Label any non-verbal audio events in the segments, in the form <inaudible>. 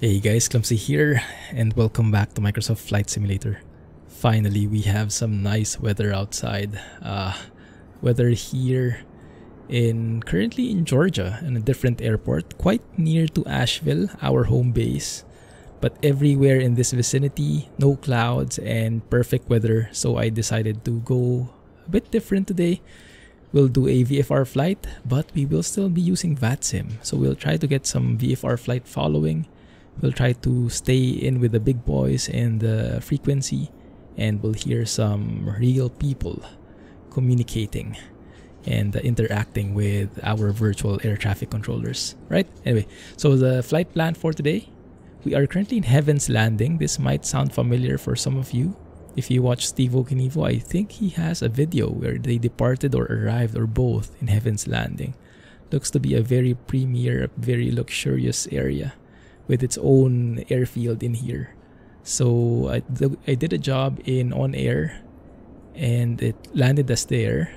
Hey guys, Clumsy here, and welcome back to Microsoft Flight Simulator. Finally, we have some nice weather outside. Uh, weather here in currently in Georgia, in a different airport, quite near to Asheville, our home base. But everywhere in this vicinity, no clouds and perfect weather, so I decided to go a bit different today. We'll do a VFR flight, but we will still be using VATSIM. So we'll try to get some VFR flight following we'll try to stay in with the big boys and the frequency and we'll hear some real people communicating and uh, interacting with our virtual air traffic controllers right? Anyway so the flight plan for today we are currently in heaven's landing. This might sound familiar for some of you. If you watch steve okinivo i think he has a video where they departed or arrived or both in heaven's landing. Looks to be a very premier very luxurious area with its own airfield in here. So I, I did a job in OnAir and it landed us there.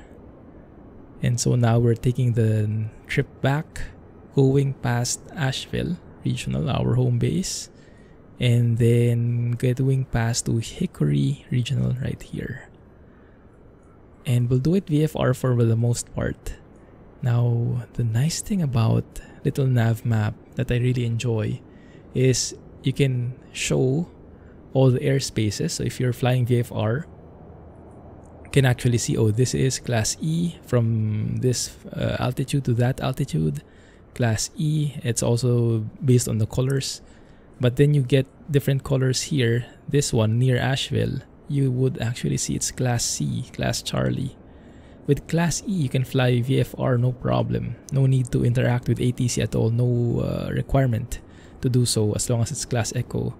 And so now we're taking the trip back, going past Asheville Regional, our home base, and then going past to Hickory Regional right here. And we'll do it VFR for the most part. Now, the nice thing about Little Navmap that I really enjoy is you can show all the airspaces. So if you're flying VFR, you can actually see, oh, this is class E from this uh, altitude to that altitude. Class E, it's also based on the colors. But then you get different colors here. This one near Asheville, you would actually see it's class C, class Charlie. With class E, you can fly VFR no problem. No need to interact with ATC at all, no uh, requirement to do so as long as it's class Echo.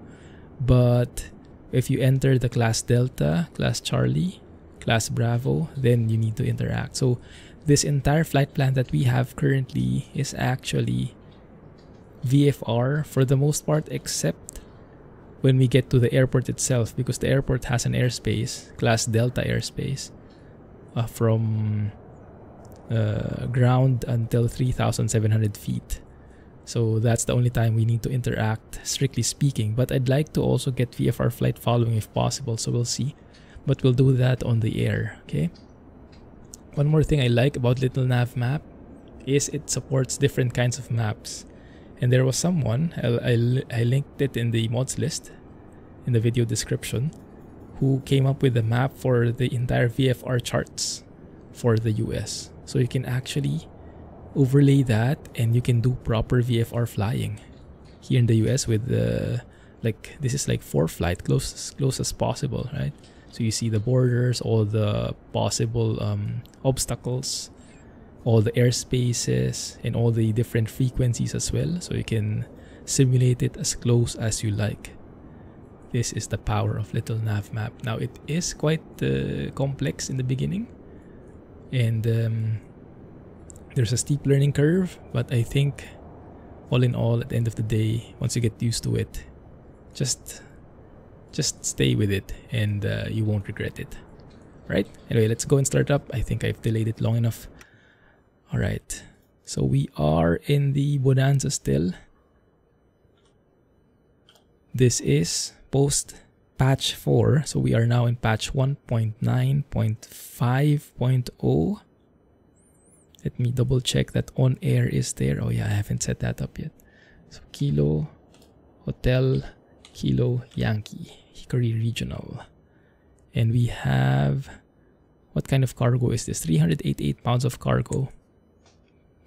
But if you enter the class Delta, class Charlie, class Bravo, then you need to interact. So this entire flight plan that we have currently is actually VFR for the most part, except when we get to the airport itself, because the airport has an airspace, class Delta airspace, uh, from uh, ground until 3,700 feet. So that's the only time we need to interact, strictly speaking. But I'd like to also get VFR flight following if possible, so we'll see. But we'll do that on the air, okay? One more thing I like about Little Navmap is it supports different kinds of maps. And there was someone, I, I, I linked it in the mods list, in the video description, who came up with a map for the entire VFR charts for the US. So you can actually overlay that and you can do proper VFR flying. Here in the US with the like this is like ForeFlight close as close as possible right? So you see the borders all the possible um, obstacles all the airspaces and all the different frequencies as well. So you can simulate it as close as you like. This is the power of Little Navmap. Now it is quite uh, complex in the beginning. And um, there's a steep learning curve, but I think all in all, at the end of the day, once you get used to it, just just stay with it and uh, you won't regret it. Right? Anyway, let's go and start up. I think I've delayed it long enough. All right. So we are in the Bonanza still. This is post patch 4. So we are now in patch 1.9.5.0. Let me double check that OnAir is there. Oh yeah, I haven't set that up yet. So Kilo Hotel Kilo Yankee Hickory Regional. And we have what kind of cargo is this? 388 pounds of cargo.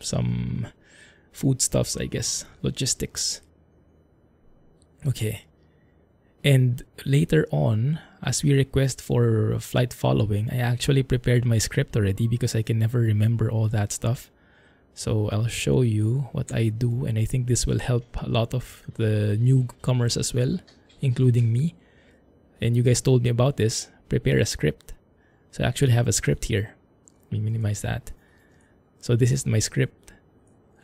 Some foodstuffs, I guess. Logistics. Okay. And later on, as we request for flight following, I actually prepared my script already because I can never remember all that stuff. So I'll show you what I do and I think this will help a lot of the newcomers as well, including me. And you guys told me about this, prepare a script. So I actually have a script here. Let me minimize that. So this is my script.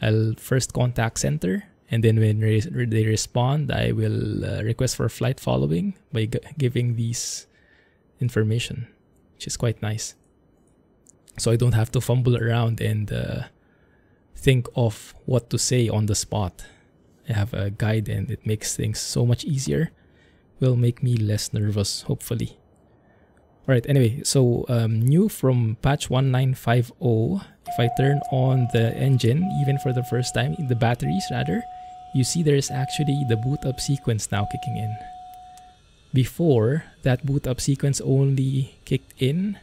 I'll first contact center and then when re they respond i will uh, request for flight following by giving these information which is quite nice so i don't have to fumble around and uh, think of what to say on the spot I have a guide and it makes things so much easier. Will make me less nervous, hopefully. Alright, anyway, so um, new from patch 1950, if I turn on the engine, even for the first time, in the batteries rather, you see there is actually the boot up sequence now kicking in. Before, that boot up sequence only kicked in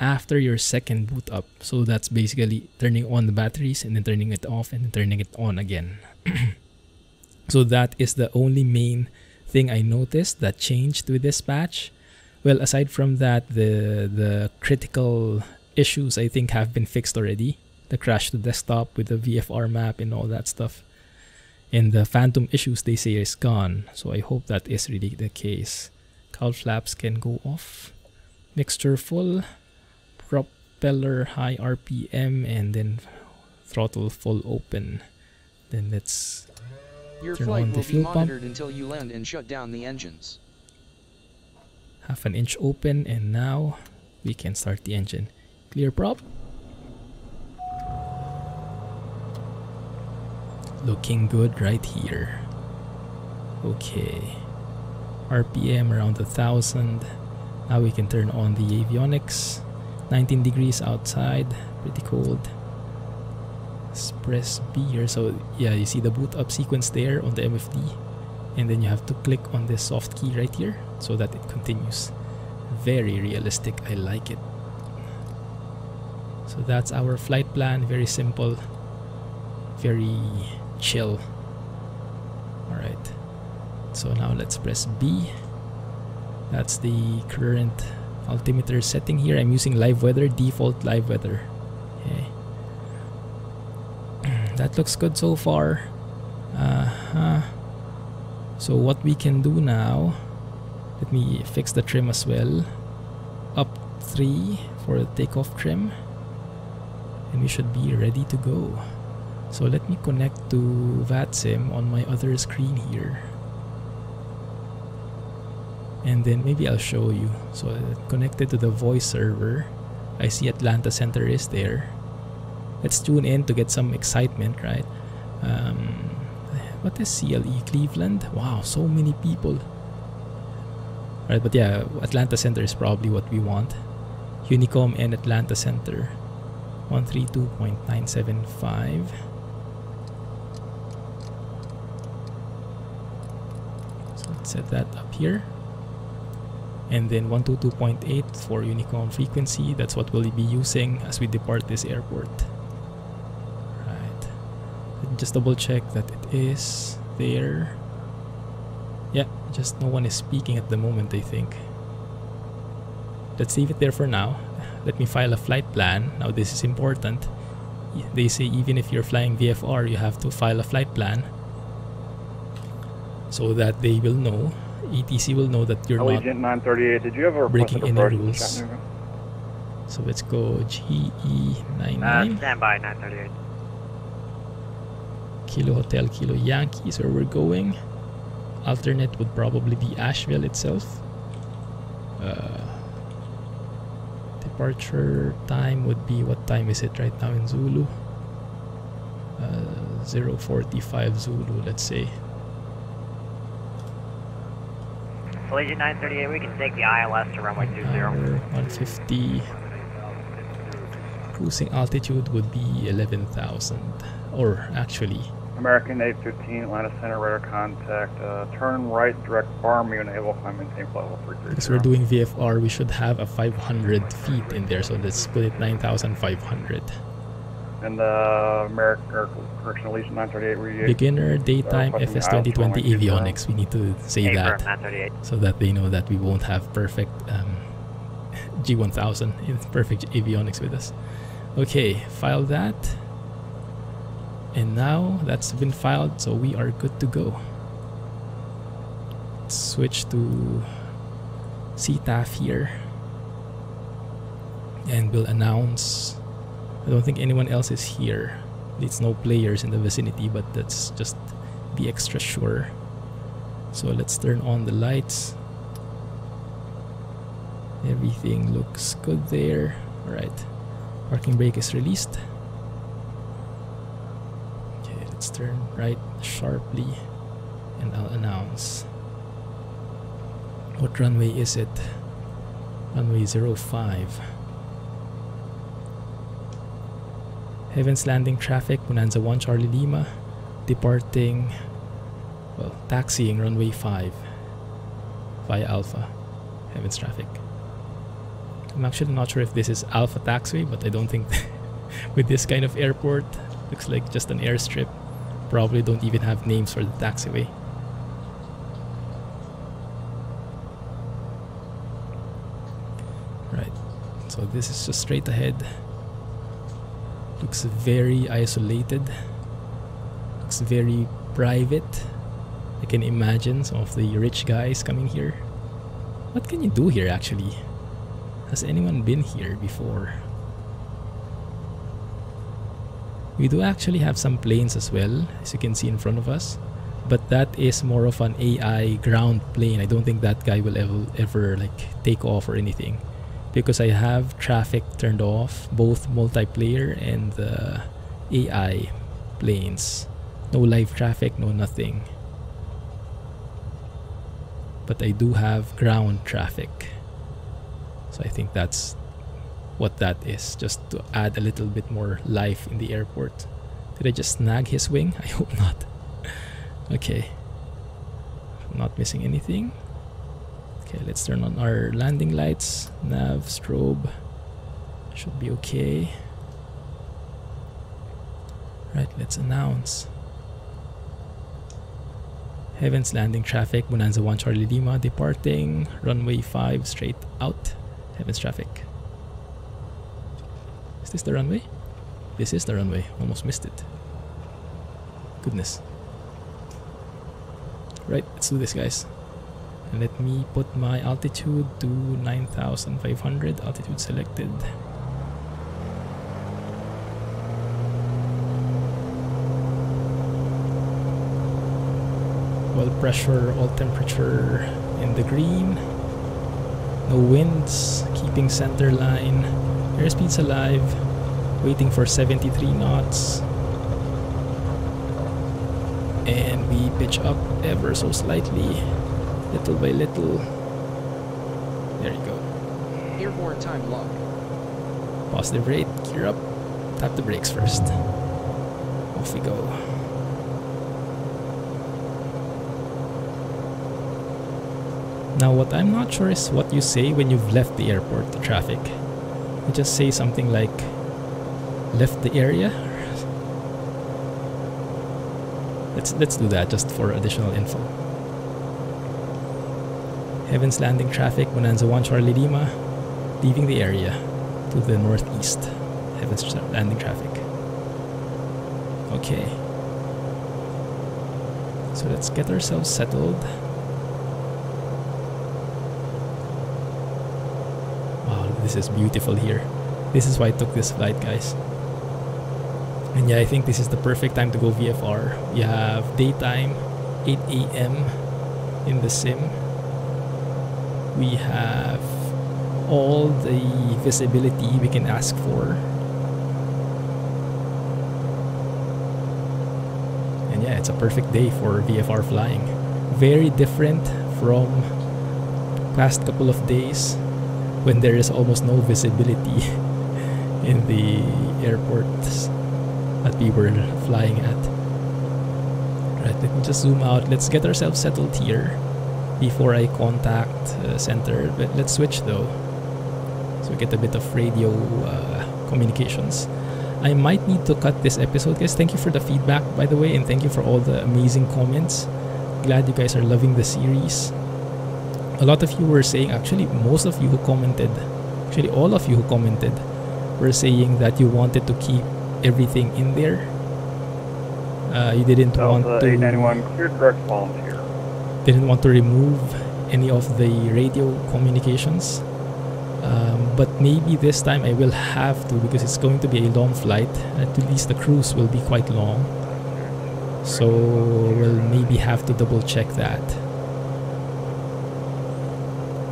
after your second boot up. So that's basically turning on the batteries and then turning it off and then turning it on again. <clears throat> so that is the only main thing I noticed that changed with this patch. Well, aside from that, the the critical issues I think have been fixed already. The crash to desktop with the VFR map and all that stuff. And the phantom issues they say is gone. So I hope that is really the case. Cowl flaps can go off. Mixture full propeller high RPM and then throttle full open. Then let's Your turn flight on the will be fuel pump. until you land and shut down the engines. Half an inch open and now we can start the engine. Clear prop. Looking good right here. Okay. RPM around a thousand. Now we can turn on the avionics. 19 degrees outside, pretty cold. Press B here. So yeah, you see the boot up sequence there on the MFD. And then you have to click on this soft key right here so that it continues. Very realistic, I like it. So that's our flight plan, very simple, very chill. Alright, so now let's press B. That's the current altimeter setting here. I'm using live weather, default live weather. Okay. <clears throat> that looks good so far. Uh-huh. So what we can do now, let me fix the trim as well. Up 3 for the takeoff trim. And we should be ready to go. So let me connect to VATSIM on my other screen here. And then maybe I'll show you. So uh, connected to the voice server. I see Atlanta Center is there. Let's tune in to get some excitement, right? Um, what is CLE Cleveland? Wow, so many people. Right, but yeah, Atlanta Center is probably what we want. Unicom and Atlanta Center. 132.975. So let's set that up here. And then 122.8 for Unicom frequency. That's what we'll be using as we depart this airport. Right. Just double check that it is there. Yeah, just no one is speaking at the moment, I think. Let's leave it there for now. Let me file a flight plan. Now, this is important. They say even if you're flying VFR, you have to file a flight plan so that they will know, ATC will know that you're not. 938, did you have a breaking any rules. So let's go Uh, GE99 stand by 938. Kilo Hotel Kilo Yankee is where we're going. Alternate would probably be Asheville itself. Uh, departure time would be what time is it right now in Zulu? Uh, 045 Zulu, let's say. Allegiant 938, we can take the ILS to runway 20. Hour 150. Cruising altitude would be 11,000. Or actually, American 815, Atlanta Center, radar contact. Uh, turn right, direct bar me enable climb maintain flight level 330. Because we're doing VFR, we should have a 500 feet in there, so let's put it 9,500. And uh, American, or correction, Allegiant 938, were you? Beginner daytime requesting FS 2020 avionics. We need to say Hey, that so that they know that we won't have perfect um, <laughs> G1000 in <laughs> perfect avionics with us. Okay, file that. And now that's been filed, so we are good to go. Let's switch to CTAF here. And we'll announce. I don't think anyone else is here. It's no players in the vicinity, but let's just be extra sure. So let's turn on the lights. Everything looks good there. Alright. Parking brake is released. Okay, Let's turn right sharply and I'll announce. What runway is it? Runway 05. Heaven's Landing traffic, Bonanza 1 Charlie Lima, departing, well, taxiing runway 5 via Alpha, Heaven's traffic. I'm actually not sure if this is Alpha Taxiway, but I don't think <laughs> with this kind of airport, looks like just an airstrip. Probably don't even have names for the taxiway. Right, so this is just straight ahead. Looks very isolated. Looks very private. I can imagine some of the rich guys coming here. What can you do here actually? Has anyone been here before? We do actually have some planes as well, as you can see in front of us. But that is more of an AI ground plane. I don't think that guy will ever, ever like take off or anything. Because I have traffic turned off, both multiplayer and the AI planes. No live traffic, no nothing. But I do have ground traffic. So I think that's what that is, just to add a little bit more life in the airport. Did I just snag his wing? <laughs> I hope not. <laughs> okay. Not missing anything. Okay, let's turn on our landing lights, nav, strobe. Should be okay. Right, let's announce. Heaven's Landing traffic, Bonanza 1 Charlie Lima departing, runway 5 straight out. Heaven's traffic. Is this the runway? This is the runway. Almost missed it. Goodness. Right, let's do this, guys. Let me put my altitude to 9,500. Altitude selected. well pressure, all temperature in the green. No winds, keeping center line. Airspeed's alive, waiting for 73 knots. And we pitch up ever so slightly, little by little. There you go. Airborne time log. Positive rate, gear up. Tap the brakes first. Off we go. Now what I'm not sure is what you say when you've left the airport to traffic. You just say something like left the area. Let's let's do that just for additional info. Heaven's Landing traffic, Bonanza 1 Charlie Lima, leaving the area to the northeast. Heaven's Landing traffic. Okay. So let's get ourselves settled. Wow, this is beautiful here. This is why I took this flight, guys. And yeah, I think this is the perfect time to go VFR. We have daytime, 8 a.m. in the sim. We have all the visibility we can ask for. And yeah, it's a perfect day for VFR flying. Very different from past couple of days when there is almost no visibility <laughs> in the airports that we were flying at. Right, let me just zoom out. Let's get ourselves settled here before I contact uh, center. But let's switch though, so we get a bit of radio uh, communications. I might need to cut this episode, guys. Thank you for the feedback, by the way, and thank you for all the amazing comments. Glad you guys are loving the series. A lot of you were saying, actually, most of you who commented, actually, all of you who commented, were saying that you wanted to keep everything in there. Uh, you didn't want to 891, clear direct volunteer. Didn't want to remove any of the radio communications. Um, but maybe this time I will have to because it's going to be a long flight. At least the cruise will be quite long. So we'll maybe have to double check that.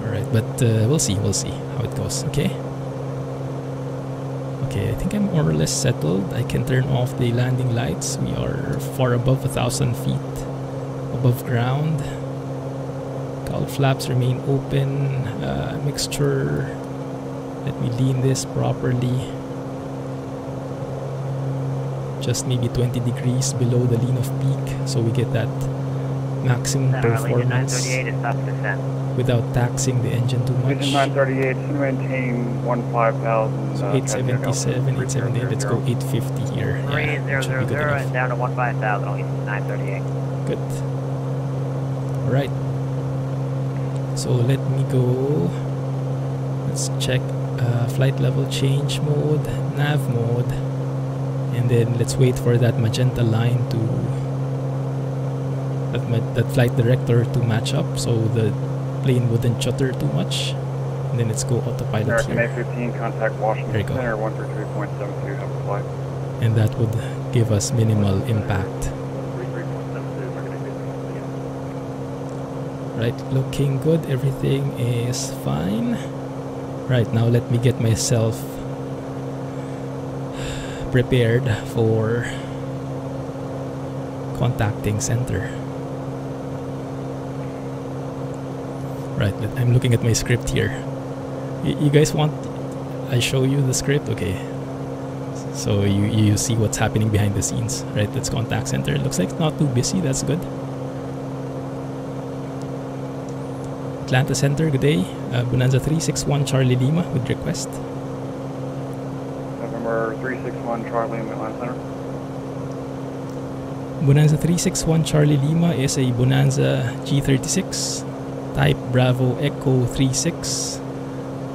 Alright, but uh, we'll see, we'll see how it goes, okay? Okay, I think I'm more or less settled. I can turn off the landing lights. We are far above a thousand feet above ground. Cowl flaps remain open. Uh, mixture. Let me lean this properly. Just maybe 20 degrees below the lean of peak, so we get that maximum Center, performance 938 is up descent. without taxing the engine too much. Legion 938, to maintain 15,000. So uh, 877, 878, let's go 850 here. Three Yeah, zero should be good zero enough. and down to one five thousand on 938. Good. Alright. So let me go. Let's check uh, flight level change mode, nav mode, and then let's wait for that magenta line to that, ma- that flight director to match up so the plane wouldn't chutter too much. And then let's go autopilot American here. A-15, contact Washington There you go. Center, 133.72, have a flight. And that would give us minimal impact. Right, looking good. Everything is fine. Right, now let me get myself prepared for contacting center. Right, I'm looking at my script here. Y- you guys want I show you the script? Okay. So you, you see what's happening behind the scenes, right? That's contact center. Looks like it's not too busy. That's good. Atlanta Center, good day. Uh, Bonanza 361 Charlie Lima with request. November 361, Charlie, Atlanta Center. Bonanza 361 Charlie Lima is a Bonanza G36 type Bravo Echo 36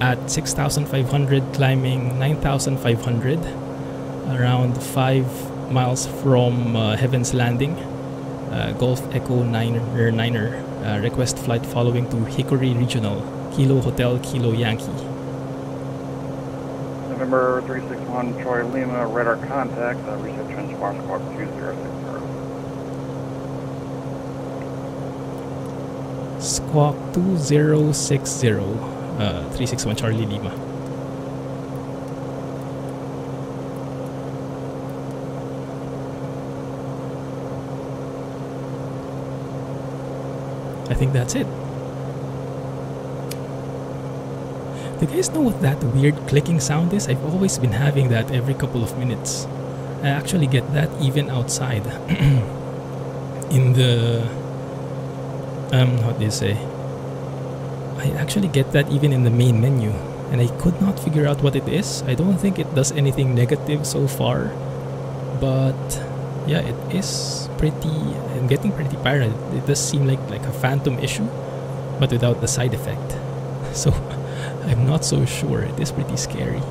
at 6,500 climbing 9,500 around 5 miles from uh, Heaven's Landing. Uh, Golf Echo 9er, 9er uh, request flight following to Hickory Regional Kilo Hotel Kilo Yankee. November 361, Troy Lima, radar contact, uh, reset transponder squawk 2060. Squawk 2060 uh, 361 Charlie Lima. I think that's it. Do you guys know what that weird clicking sound is? I've always been having that every couple of minutes. I actually get that even outside. <clears throat> In the um how do you say i actually get that even in the main menu and i could not figure out what it is i don't think it does anything negative so far but yeah it is pretty i'm getting pretty paranoid it does seem like like a phantom issue but without the side effect <laughs> so <laughs> i'm not so sure it is pretty scary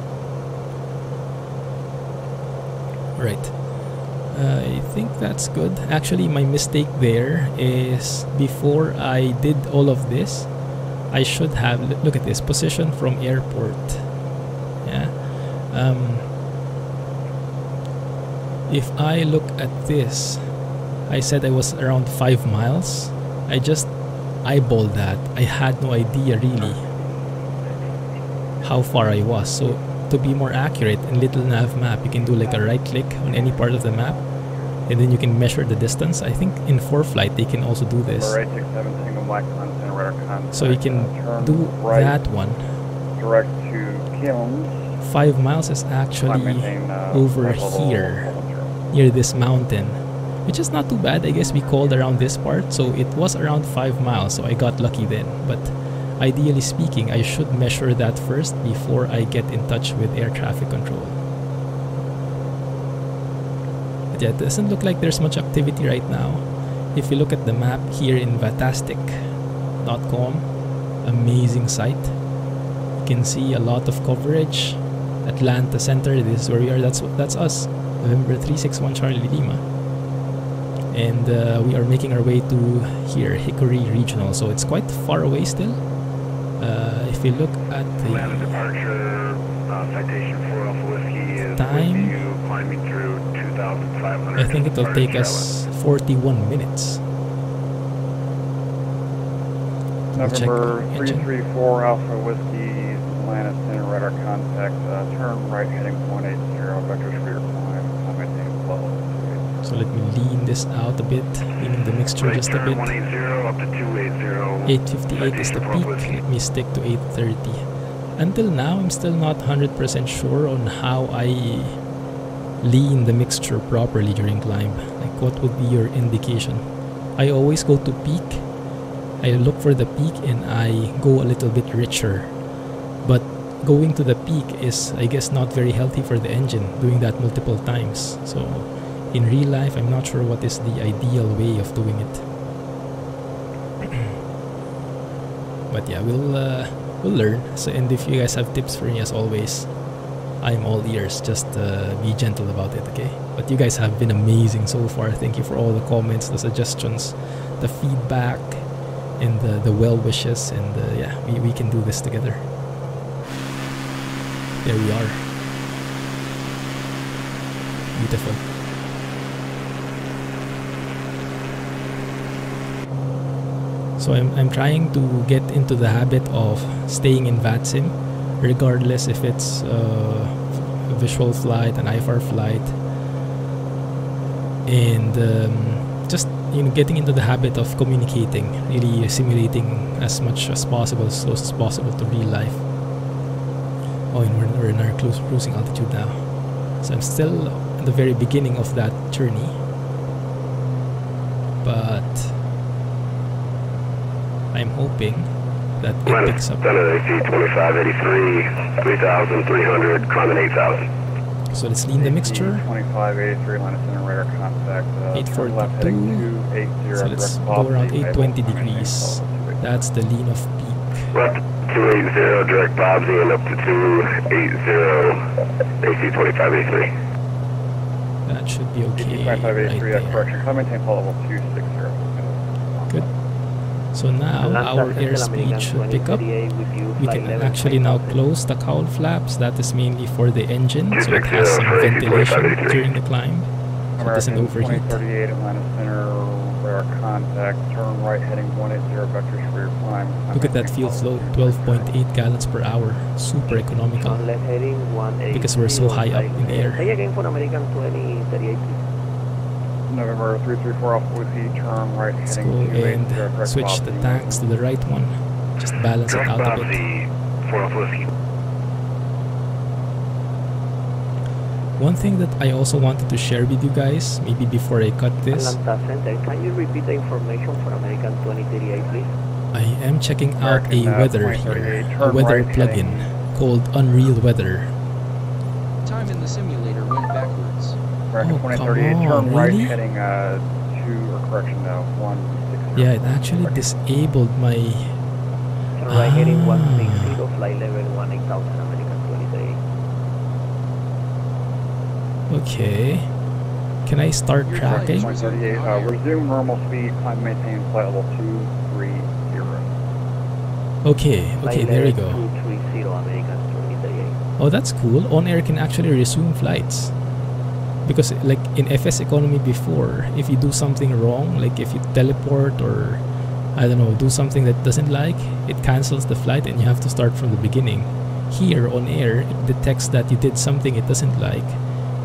right uh, I think that's good. Actually, my mistake there is before I did all of this, I should have look at this position from airport. Yeah. Um, if I look at this, I said I was around five miles. I just eyeballed that. I had no idea really how far I was. So to be more accurate in Little Navmap, you can do like a right click on any part of the map and then you can measure the distance. I think in ForeFlight they can also do this. Number 867, single black Atlanta Center, radar contact. So you can do that one. direct to Kilns. Five miles is actually uh, over here. 110. near this mountain, which is not too bad. I guess we called around this part, so it was around five miles. So I got lucky then. But ideally speaking, I should measure that first before I get in touch with air traffic control. But yeah, it doesn't look like there's much activity right now. If you look at the map here in Vattastic.com, amazing site. You can see a lot of coverage. Atlanta Center, this is where we are. That's that's us. November 361 Charlie Lima. And uh, we are making our way to here, Hickory Regional. So it's quite far away still. Uh, if you look at Atlanta the departure, uh, citation for Alpha Whiskey is Time. with you climbing through 2,500. I think it'll take us 41 minutes. We'll check November the engine. 334, Alpha Whiskey, Atlanta Center, radar contact, uh, turn right heading 180, vectors for your climb, climb maintain flow. So let me lean this out a bit, leaning the mixture Right just a bit. 180 up to 280. 858 is the peak. Let me stick to 830. Until now, I'm still not 100% sure on how I lean the mixture properly during climb. Like, what would be your indication? I always go to peak. I look for the peak and I go a little bit richer. But going to the peak is, I guess, not very healthy for the engine, doing that multiple times. So, in real life, I'm not sure what is the ideal way of doing it. <clears throat> but yeah, we'll uh, we'll learn. So, and if you guys have tips for me, as always, I'm all ears. Just uh, be gentle about it, okay? But you guys have been amazing so far. Thank you for all the comments, the suggestions, the feedback, and the, the well wishes. And uh, yeah, we, we can do this together. There we are. Beautiful. So I'm, I'm trying to get into the habit of staying in VATSIM, regardless if it's uh, a visual flight, an IFR flight, and um, just you know getting into the habit of communicating, really simulating as much as possible, as close as possible to real life. Oh, and we're, we're in our close cruising altitude now, so I'm still at the very beginning of that journey, but I'm hoping that it picks up. Center AC 2583, 3300, climbing 8000. So let's lean the mixture. 2583, Atlanta Center, radar contact, uh, turn 842. 280, So let's direct go positive, around 820 degrees. That's the lean of peak. Left 280, direct Bobsy, and up to 280, AC 2583. That should be okay. 2583, right correction, climb maintain flow level 260. Good. So now our airspeed should pick up. We can actually now close the cowl flaps. That is mainly for the engine, so it has some ventilation during the climb. So it doesn't overheat. 2038 Atlanta Center, radar contact, turn right heading 180, vectors for your climb. climb Look at that fuel flow flow, 12.8 gallons per hour. Super economical. On left heading 180. Because we're so high up in the air. Say again for American 2038. November 334 Alpha Whiskey, turn right Let's heading go and switch the tanks to the right one. Just balance it out a bit. Bobsy, 4 Alpha Whiskey. One thing that I also wanted to share with you guys, maybe before I cut this, Atlanta Center. Can you repeat the information for American 2038, please? I am checking out a American, weather here, a weather right plugin heading- called Unreal Weather. Time in the simulator went backwards. American Oh, come 2038, on, turn right really? heading uh, 2, or correction, uh, 160. Yeah, it actually disabled my. Turn right heading Ah. 160, flight level 18000, American 2038. Okay. Can I start Your tracking? flight is 38, uh, resume normal speed, climb maintain flight level 230. Okay, okay, Flight there we go. 230, American 2038. Oh, that's cool. OnAir can actually resume flights. Because, like in FSEconomy before, if you do something wrong, like if you teleport or I don't know, do something that doesn't like, it cancels the flight and you have to start from the beginning. Here OnAir, it detects that you did something it doesn't like,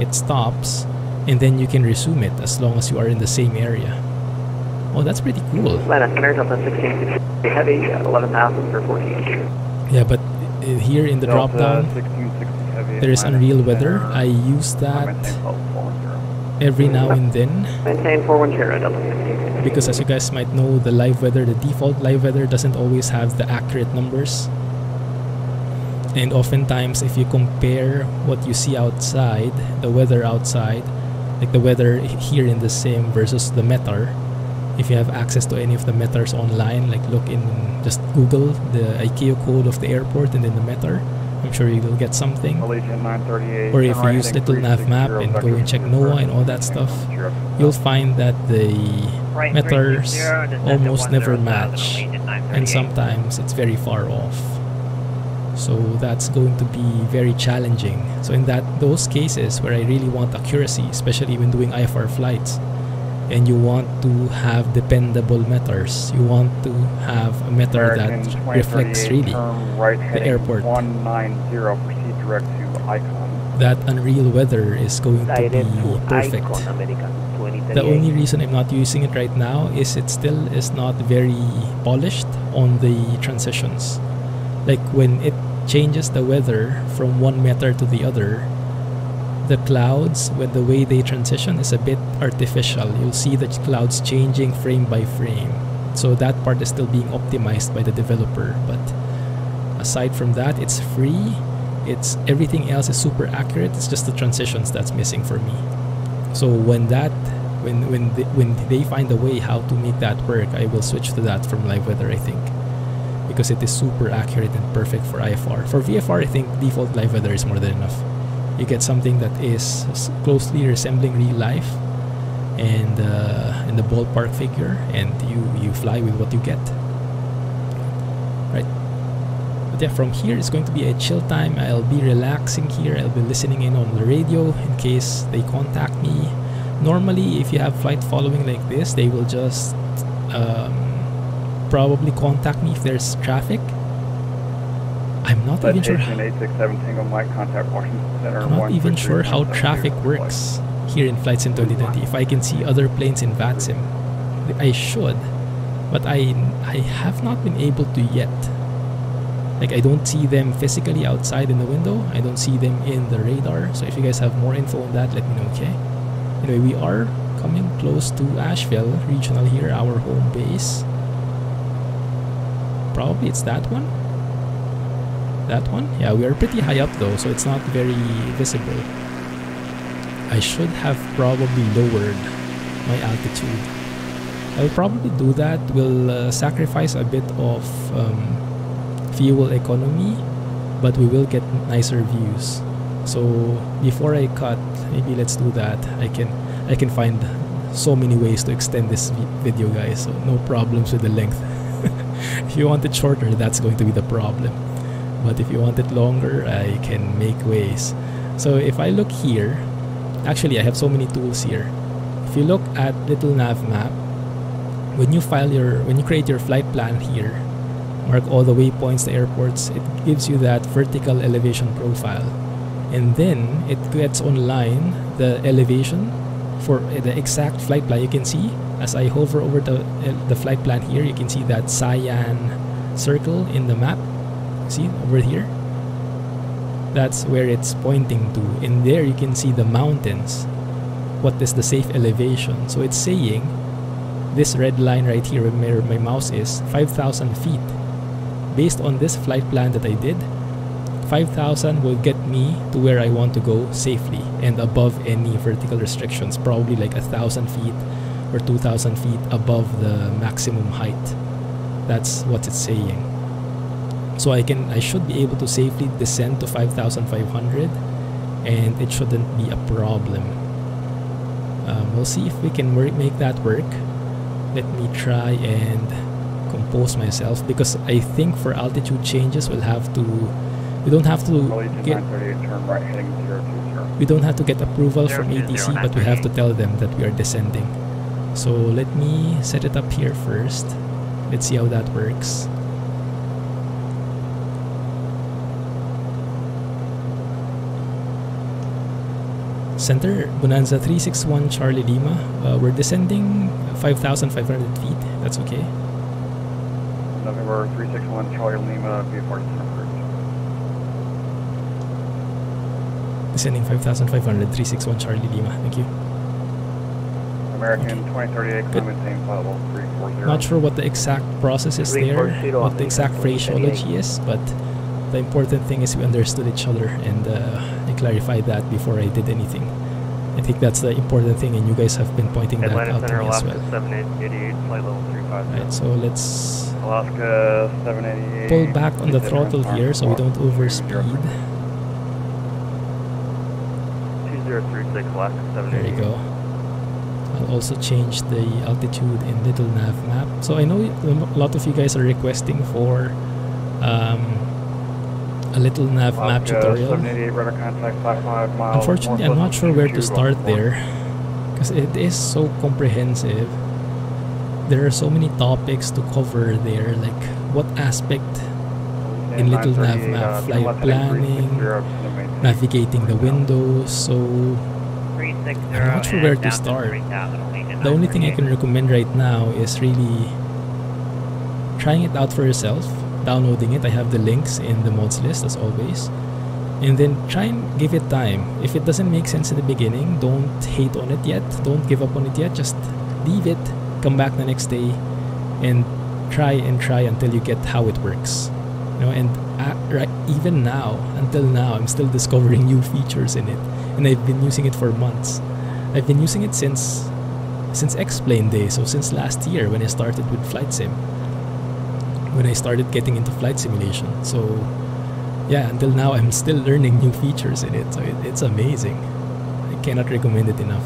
it stops, and then you can resume it as long as you are in the same area. Oh, that's pretty cool. Atlanta Center, Delta 16, heavy, 11,000 for 14. Yeah, but uh, here in the drop down, there is Unreal Weather. I use that maintain flight level 410. Every now and then Maintain 410, Delta 16. because as you guys might know the live weather the default live weather doesn't always have the accurate numbers and oftentimes if you compare what you see outside the weather outside like the weather here in the sim versus the metar if you have access to any of the metars online like look in just google the ICAO code of the airport and then the metar i'm sure you'll get something. Or if you use Little Navmap and go and check NOAA and all that stuff, you'll find that the metars 360, descend to almost never match. And sometimes it's very far off. So that's going to be very challenging. So in that those cases where i really want accuracy especially when doing ifr flights and you want to have dependable metars. You want to have a metar American that reflects really right heading airport. 190, proceed direct to Icon. that unreal weather is going to be perfect. Icon, American 2038. The only reason I'm not using it right now is it still is not very polished on the transitions. Like when it changes the weather from one metar to the other, the clouds, with the way they transition, is a bit artificial. You'll see the clouds changing frame by frame. So that part is still being optimized by the developer. But aside from that, it's free. It's everything else is super accurate. It's just the transitions that's missing for me. So when that when when they, when they find a way how to make that work, I will switch to that from live weather. I think because it is super accurate and perfect for IFR. For VFR, I think default live weather is more than enough. You get something that is closely resembling real life, and uh, in the ballpark figure, and you you fly with what you get. Right. But yeah, from here it's going to be a chill time. I'll be relaxing here. I'll be listening in on the radio in case they contact me. Normally, if you have flight following like this, they will just um, probably contact me if there's traffic. I'm not even sure. Citation 867 Tango Mike, contact Washington Center. I'm not even sure how traffic works here in Flight Sim 2020. If I can see other planes in VATSIM, I should, but I I have not been able to yet. Like I don't see them physically outside in the window. I don't see them in the radar. So if you guys have more info on that, let me know. Okay. Anyway, we are coming close to Asheville Regional here, our home base. Probably it's that one. That one? Yeah, we are pretty high up though, so it's not very visible. I should have probably lowered my altitude. I'll probably do that. We'll uh, sacrifice a bit of um, fuel economy, but we will get nicer views. So before I cut, maybe let's do that. I can I can find so many ways to extend this video, guys. So no problems with the length. <laughs> if you want it shorter, that's going to be the problem but if you want it longer I can make ways. So if I look here actually I have so many tools here. If you look at Little Navmap when you file your when you create your flight plan here mark all the waypoints the airports it gives you that vertical elevation profile. And then it gets online the elevation for eh, the exact flight plan. You can see as I hover over the eh, the flight plan here you can see that cyan circle in the map see over here? That's where it's pointing to. In there you can see the mountains. What is the safe elevation? So it's saying this red line right here where my mouse is 5000 feet. Based on this flight plan that I did 5000 will get me to where I want to go safely and above any vertical restrictions probably like a thousand feet or 2000 feet above the maximum height. That's what it's saying so I can I should be able to safely descend to 5500 and it shouldn't be a problem um, we'll see if we can work, make that work let me try and compose myself because I think for altitude changes we'll have to we don't have to get 938, turn right heading 020. we don't have to get approval from Zero two zero ATC, but we have to tell them that we are descending. So let me set it up here first. Let's see how that works. Center Bonanza 361 Charlie Lima. Uh, we're descending 5,500 feet. That's okay. November 361 Charlie Lima, VFR descent approved. Descending 5,500 361 Charlie Lima. Thank you. American 2038, Good. climb maintain level 340. Not sure what the exact process is there, what the exact on phraseology is, but the important thing is we understood each other and uh, I clarified that before I did anything. I think that's the important thing, and you guys have been pointing that Atlanta out to Center, me as well. 7888, flight level 350. Right, so let's Alaska 788. pull back on the throttle here so we don't overspeed. 2036, Alaska There you go. I'll also change the altitude in Little Navmap. So I know a lot of you guys are requesting for um, a Little Navmap tutorial. 788, radar contact 55 miles. Unfortunately, I'm not sure where to start there. because it is so comprehensive. There are so many topics to cover there, like what aspect in Little Nav Map, flight planning, navigating the windows. So I'm not sure where to start. The only thing I can recommend right now is really trying it out for yourself, downloading it. I have the links in the mods list as always. And then try and give it time. If it doesn't make sense in the beginning, don't hate on it yet. Don't give up on it yet. Just leave it, come back the next day, and try and try until you get how it works. You know, and uh, right, even now, until now, I'm still discovering <laughs> new features in it, and I've been using it for months. I've been using it since since X-Plane Day, so since last year when I started with Flight Sim. When I started getting into flight simulation, so yeah, until now I'm still learning new features in it, so it, it's amazing. I cannot recommend it enough.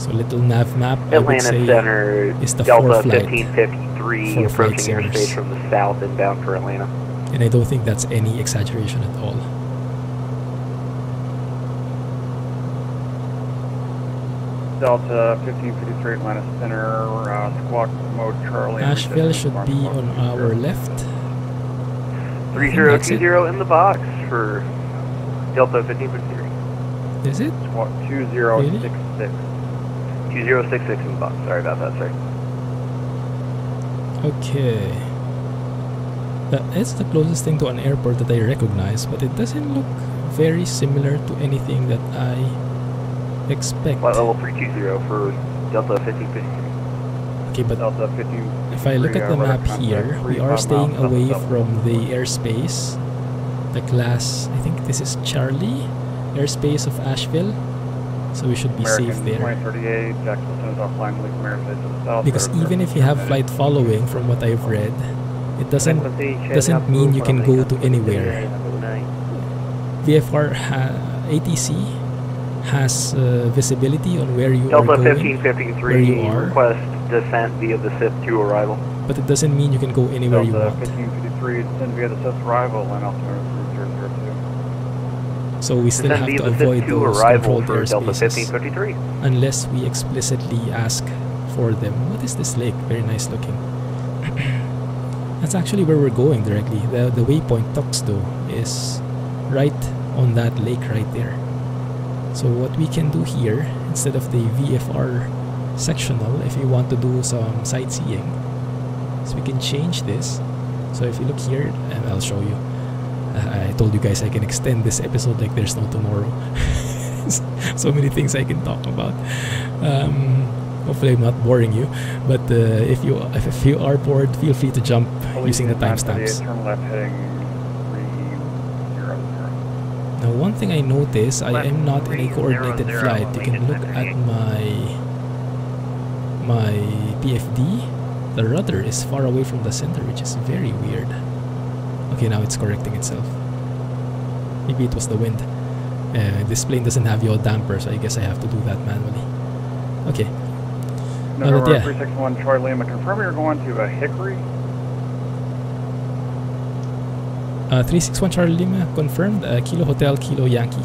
So Little Navmap, I would Atlanta say, Center, is the Delta 1553 approaching simmers. airspace from the south inbound for Atlanta. and I don't think that's any exaggeration at all. Delta 1553 Atlanta Center, uh, squawk mode Charlie. Asheville should be on our left. I think 3020 in the box for Delta 1553. Is it? Squawk 2066. 2066 in the box. Sorry about that, sir. Okay. That is the closest thing to an airport that I recognize, but it doesn't look very similar to anything that I expect. Flight level 320 for Delta 1553. Okay, but Delta 15. if I look at the uh, map here, we are staying away from the airspace, the class, I think this is Charlie, airspace of Asheville. So we should be safe there. 2038, Jacksonville is offline, leave American to the. Because even if you have flight following, from what I've read, it doesn't doesn't mean you can go to anywhere. VFR ha- ATC has uh, visibility on where you Delta are going, 1553 where you are. request descent via the SIP to arrival. but it doesn't mean you can go anywhere you Delta want. 1553, descend via the SIS arrival, and altimeter 3002. So we still Descend have to avoid those arrival controlled airspaces unless we explicitly ask for them. What is this lake? Very nice looking. <clears throat> That's actually where we're going directly. The the waypoint Tuxedo is right on that lake right there. So what we can do here, instead of the VFR sectional, if you want to do some sightseeing, so we can change this. So if you look here, and I'll show you. I told you guys I can extend this episode like there's no tomorrow. <laughs> so many things I can talk about. Um, hopefully, I'm not boring you. But uh, if you if you are bored, feel free to jump using the timestamps. Turn left heading 300. Now, one thing I notice, I am not in a coordinated flight. You can look at my my PFD. The rudder is far away from the center, which is very weird. Okay, now it's correcting itself. Maybe it was the wind. Uh, this plane doesn't have yaw damper, so I guess I have to do that manually. Okay, November yeah. 361 Charlie Lima, confirm you're going to uh, Hickory. Uh, 361 Charlie Lima confirmed. Uh, Kilo Hotel, Kilo Yankee.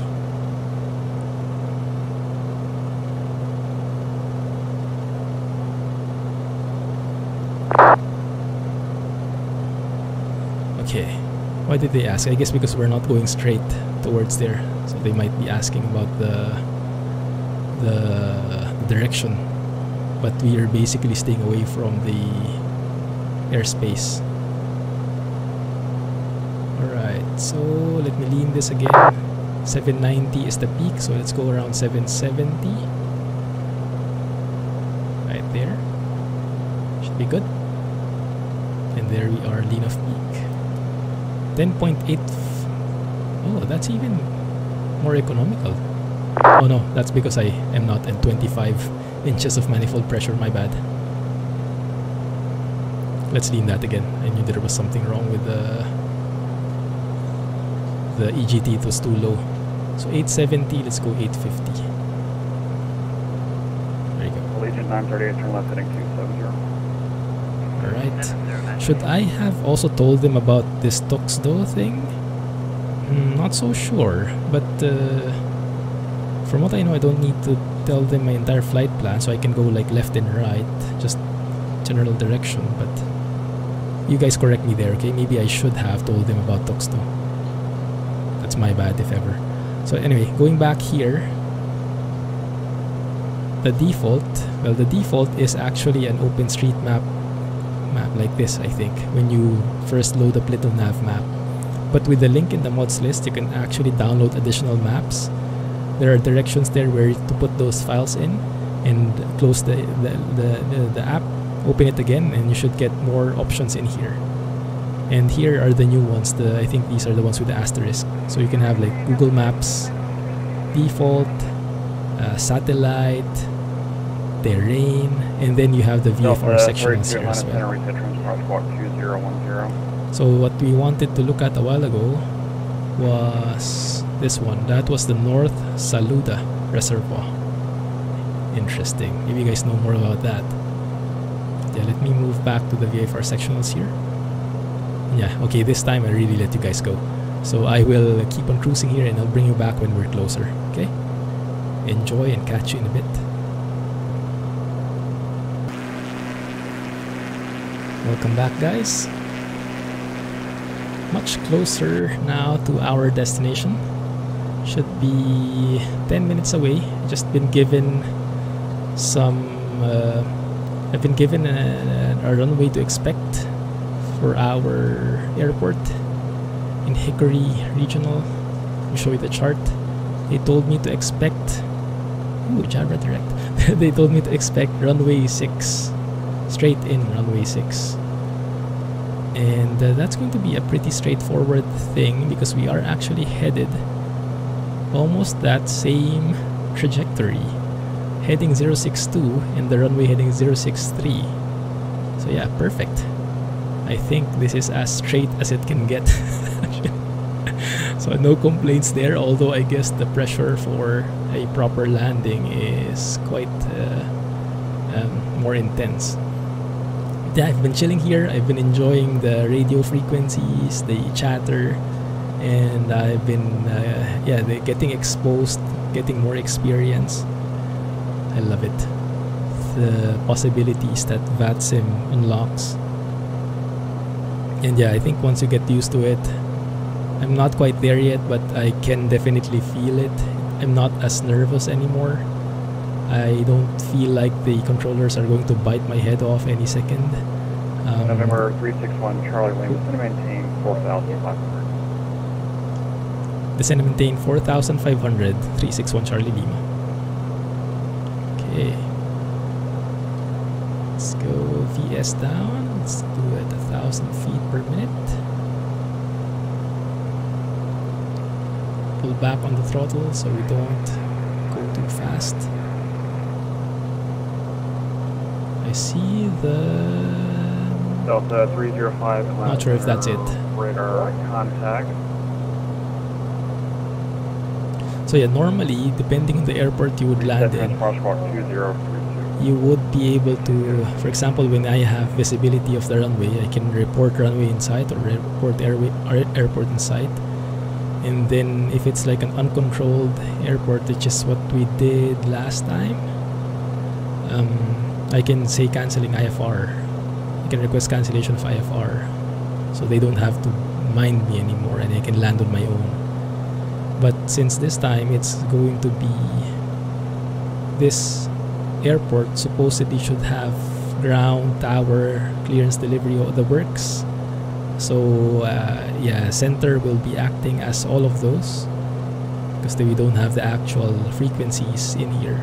Okay. Why did they ask? I guess because we're not going straight towards there. So they might be asking about the the direction. But we are basically staying away from the airspace. Alright, so let me lean this again. 790 is the peak, so let's go around 770. Right there. Should be good. And there we are, lean of peak. 10.8. Oh, that's even more economical. Oh no, that's because I am not at 25 inches of manifold pressure, my bad. Let's lean that again. I knew there was something wrong with the the EGT was too low. So 870, let's go 850. There you go. Allegiant 938, turn left heading 270. Alright. Should I have also told them about this Tuxedo thing? Hmm, not so sure, but uh, from what I know, I don't need to tell them my entire flight plan so I can go like left and right, just general direction. But you guys correct me there, okay? Maybe I should have told them about Tuxedo. My bad if ever. So anyway, going back here, the default, well, the default is actually an OpenStreetMap map like this, I think, when you first load up Little Navmap. But with the link in the mods list, you can actually download additional maps. There are directions there where to put those files in and close the, the, the, the, the app, open it again, and you should get more options in here. And here are the new ones. The I think these are the ones with the asterisk. So you can have like Google Maps, default, uh, satellite, terrain, and then you have the VFR section uh, 32 here as well. Center, 2010. So what we wanted to look at a while ago was this one. That was the North Saluda Reservoir. Interesting. Maybe you guys know more about that. Yeah, let me move back to the VFR sectionals here. Yeah, okay, this time I really let you guys go. So I will keep on cruising here and I'll bring you back when we're closer, okay? Enjoy and catch you in a bit. Welcome back, guys. Much closer now to our destination. Should be 10 minutes away. Just been given some. Uh, I've been given a, a runway to expect for our airport in Hickory Regional. Me show you the chart. They told me to expect. Ooh, Jabra Direct. <laughs> they told me to expect runway 6 straight in runway 6 and uh, that's going to be a pretty straightforward thing because we are actually headed almost that same trajectory heading 062 and the runway heading 063 so yeah perfect I think this is as straight as it can get <laughs> so no complaints there although I guess the pressure for a proper landing is quite uh, um, more intense yeah, I've been chilling here. I've been enjoying the radio frequencies, the chatter, and I've been uh, yeah, getting exposed, getting more experience. I love it. The possibilities that VATSIM unlocks. And yeah, I think once you get used to it, I'm not quite there yet, but I can definitely feel it. I'm not as nervous anymore. I don't feel like the controllers are going to bite my head off any second. Um, November 361 Charlie Lima, send to maintain 4,500. Descend and maintain 4,500, 361 Charlie Lima. Okay. Let's go VS down. Thousand feet per minute. Pull back on the throttle so we don't go too fast. I see the Delta 305 Atlanta Not sure if that's it. Radar contact. So yeah, normally depending on the airport you would land in, crosswalk 2032. You would be able to, for example, when I have visibility of the runway, I can report runway in sight or report airway, air- airport in sight. And then if it's like an uncontrolled airport, which is what we did last time, um, I can say canceling IFR. I can request cancellation of IFR, so they don't have to mind me anymore, and I can land on my own. But since this time it's going to be this airport supposedly should have ground tower clearance delivery of the works. So uh, yeah center will be acting as all of those because we don't have the actual frequencies in here.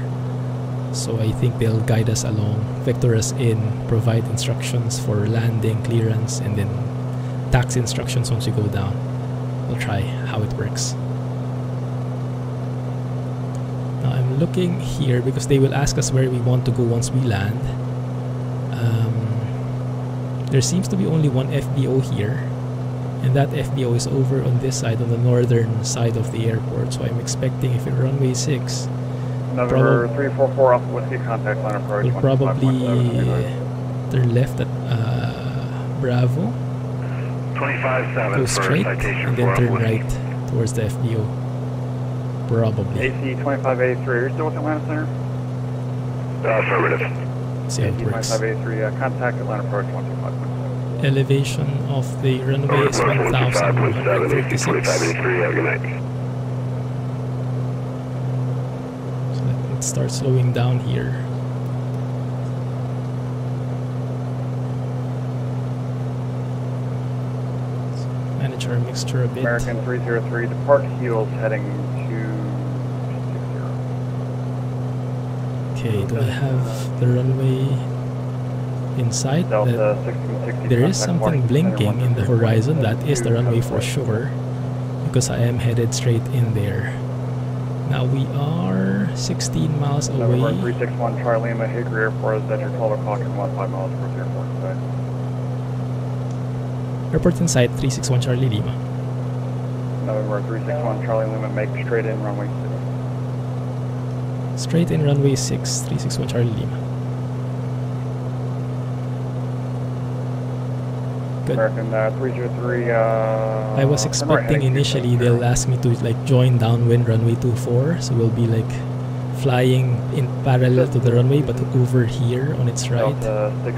So i think they'll guide us along vector us in provide instructions for landing clearance and then taxi instructions once you go down. We'll try how it works now I'm looking here because they will ask us where we want to go once we land. Um, there seems to be only one FBO here, and that FBO is over on this side, on the northern side of the airport. So I'm expecting if it runway six, November Prob- 344 Alpha Whiskey, contact line approach. we'll probably turn left at uh, Bravo, 25-7 go straight, and then turn right towards the FBO. Probably. AC 2583, you're still with Atlanta Center? affirmative. See how it Minus works. 583, uh, contact Atlanta approach 125. Elevation of the runway is 1,136. 4583, have a good night. So let's start slowing down here. So manage our mixture a bit. American 303, depart heels heading to 60. Okay, do I have the runway inside? sight? That- Delta uh, 1660. there is something blinking in the horizon. That is the runway uh, for sure. Because I am headed straight in there. Now we are 16 miles away. 361 Charlie Lima Hickory Airport is at your 12 o'clock and 15 miles towards the airport today. Airport in sight, 361 Charlie Lima. November 361 Charlie Lima, make straight in runway 6. Straight in runway 6, 361 Charlie Lima. Good. American uh, 303. Uh, I was expecting initially they'll ask me to like join downwind runway 24, so we'll be like flying in parallel to the runway but over here on its right.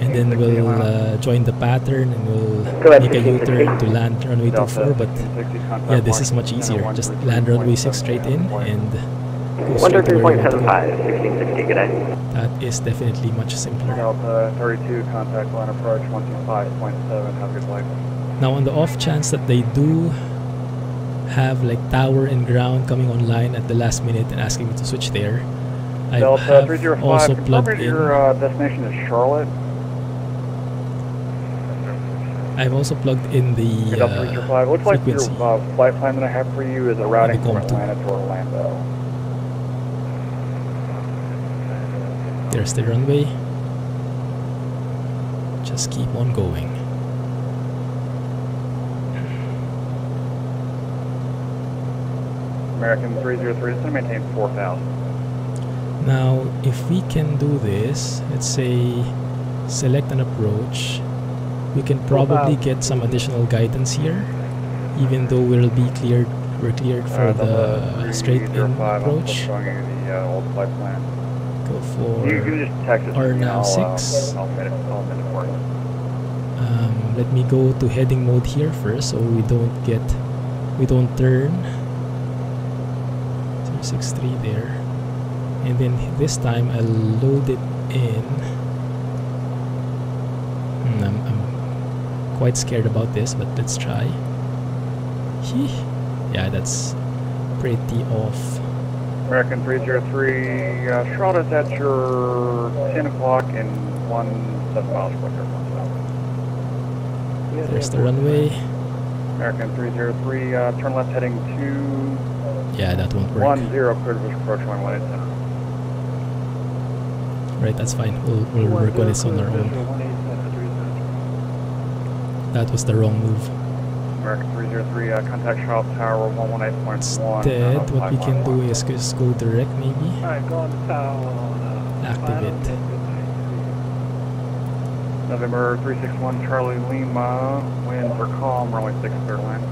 And then we'll uh, join the pattern and we'll make a 1660. U-turn to land runway Delta 24. But yeah, this is much easier. Just land runway 6 straight in and go straight to where we want to go. 133.75, 1660, good day. That is definitely much simpler. Delta 32, contact line approach 125.7. Have a good flight. Now, on the off chance that they do have like tower and ground coming online at the last minute and asking me to switch there, I Delta have 305, also confirm plugged that in. your uh, destination is Charlotte. I've also plugged in the Delta uh, 305. Looks like your uh, flight plan that I have for you is a routing from Atlanta to Orlando. There's the runway. Just keep on going. American 303, just to maintain 4,000. Now, if we can do this, let's say select an approach, we can probably get some additional guidance here, even though we'll be cleared. We're cleared for Uh, the straight in approach. still showing you the uh, old flight plan. Go You for. can just text it to or now I'll, six. Uh, I'll minute, I'll minute for you. Um, let me go to heading mode here first, so we don't get, we don't turn. 063 there, and then this time I'll load it in. Hmm, I'm, I'm quite scared about this, but let's try. Yeah, that's pretty off. American 303, uh, is at your 10 o'clock and 1 7 miles per airport. There's the runway. American 303, uh, turn left heading to Yeah, that won't work. 1 0, clear to approach 118 center. Right, that's fine. We'll, we'll work on this on our own. That was the wrong move. American 303, uh, contact Charlotte Tower 118.1. Instead, uh, what we can do is just go direct maybe. Alright, go on the tower uh, Activate. November 361, Charlie Lima, wind for calm, runway 6, clear to land.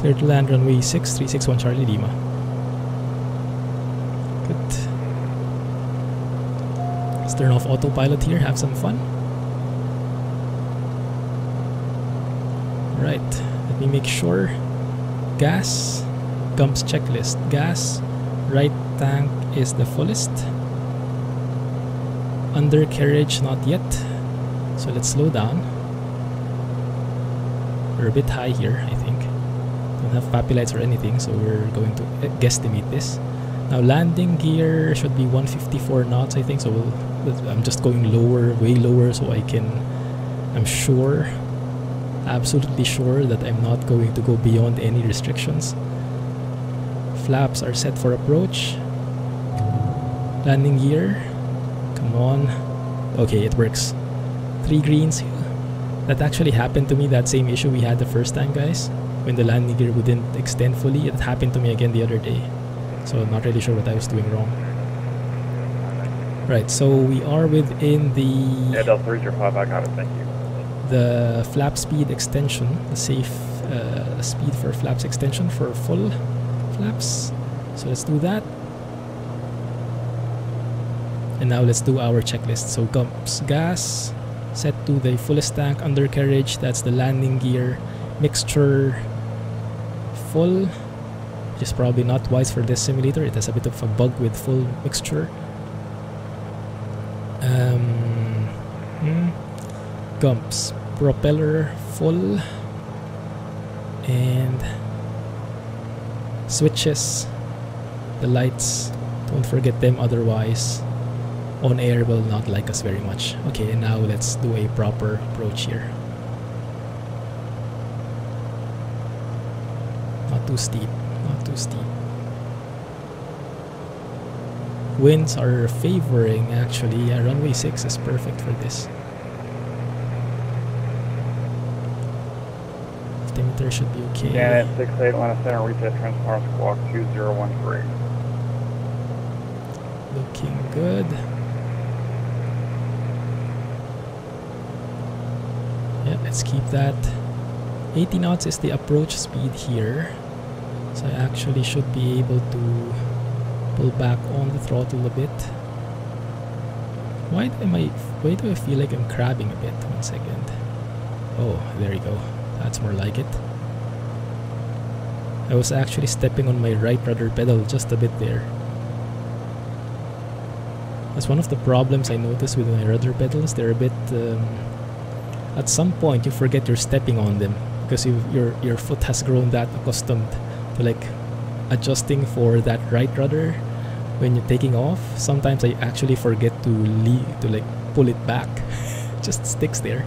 Clear to land runway 6361 Charlie Lima. Good. Let's turn off autopilot here, have some fun. Right, let me make sure. Gas, GUMPS checklist. Gas, right tank is the fullest. Undercarriage, not yet. So let's slow down. We're a bit high here, I think. Don't have PAPI lights or anything, so we're going to uh, guesstimate this. Now landing gear should be 154 knots, I think. So we'll, I'm just going lower, way lower, so I can. I'm sure, absolutely sure that I'm not going to go beyond any restrictions. Flaps are set for approach. Landing gear, come on. Okay, it works. Three greens. That actually happened to me. That same issue we had the first time, guys when the landing gear wouldn't extend fully. It happened to me again the other day. So I'm not really sure what I was doing wrong. Right, so we are within Yeah, the Delta 305, I got it, thank you. The flap speed extension, the safe uh, speed for flaps extension for full flaps. So let's do that. And now let's do our checklist. So GUMPS, gas, set to the fullest tank undercarriage, that's the landing gear, mixture full, which is probably not wise for this simulator. It has a bit of a bug with full mixture. Um, hmm, GUMPS, propeller full, and switches, the lights, don't forget them otherwise OnAir will not like us very much. Okay, and now let's do a proper approach here. Not too steep, not too steep. Winds are favoring actually. Yeah, runway 6 is perfect for this. Altimeter should be okay. Janet 68 Atlanta Center, retest transponder squawk 2013. Looking good. Yeah, let's keep that. 80 knots is the approach speed here. So I actually should be able to pull back on the throttle a bit. Why am I why do I feel like I'm crabbing a bit? One second. Oh, there you go. That's more like it. I was actually stepping on my right rudder pedal just a bit there. That's one of the problems I noticed with my rudder pedals. They're a bit um, at some point you forget you're stepping on them because you, your your foot has grown that accustomed to like adjusting for that right rudder when you're taking off sometimes i actually forget to leave to like pull it back <laughs> just sticks there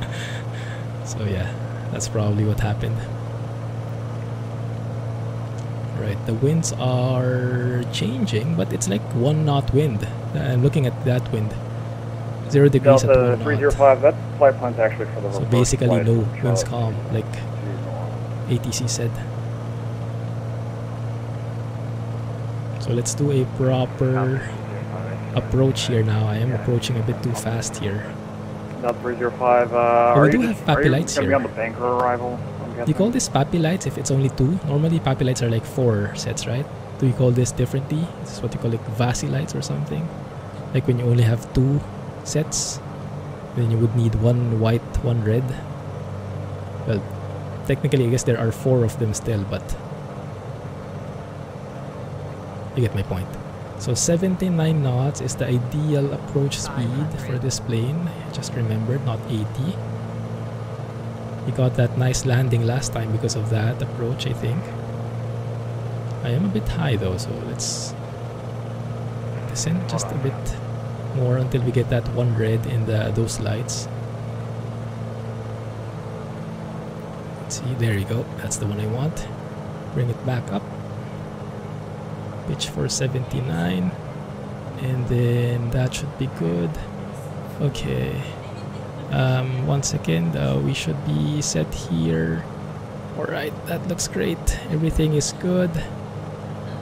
<laughs> so yeah that's probably what happened right the winds are changing but it's like one knot wind uh, i'm looking at that wind zero degrees at Delta one knot 305, that flight plan's actually for the so basically flight no winds calm like ATC said. So let's do a proper approach here now. I am approaching a bit too fast here. Delta 305, uh, we do just- have PAPI are you lights gonna here. on the banker arrival? You call this PAPI lights if it's only two? Normally PAPI lights are like four sets, right? Do you call this differently? This is what you call like VASI lights or something? Like when you only have two sets, then you would need one white, one red. Well, technically I guess there are four of them still, but you get my point. So 79 knots is the ideal approach speed for this plane. Just remember, not 80. We got that nice landing last time because of that approach, I think. I am a bit high though, so let's descend just a bit more until we get that one red in the those lights. Let's see, there you go. That's the one I want. Bring it back up. Pitch for 79. And then that should be good. Okay. Um, one second, uh, we should be set here. Alright, that looks great. Everything is good.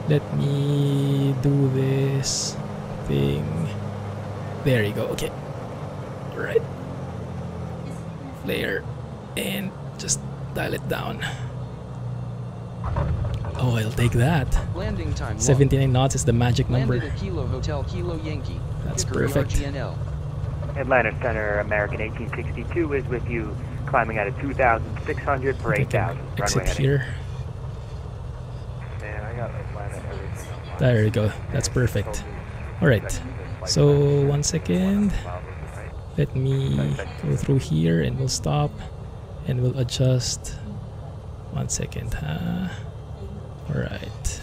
Let me do this thing. There you go, okay. Alright. Flare. And just dial it down. Oh, I'll take that. Landing time. 79 knots is the magic number. Kilo Hotel Kilo Yankee. That's Hickory perfect. RGNL. Atlanta Center, American 1862 is with you, climbing out of 2,600 for I 8,000. exit Runway heading. here. Man, I got Atlanta everything. on my- There you go. That's perfect. Alright. So, one second. Let me go through here and we'll stop and we'll adjust. One second, huh? Alright.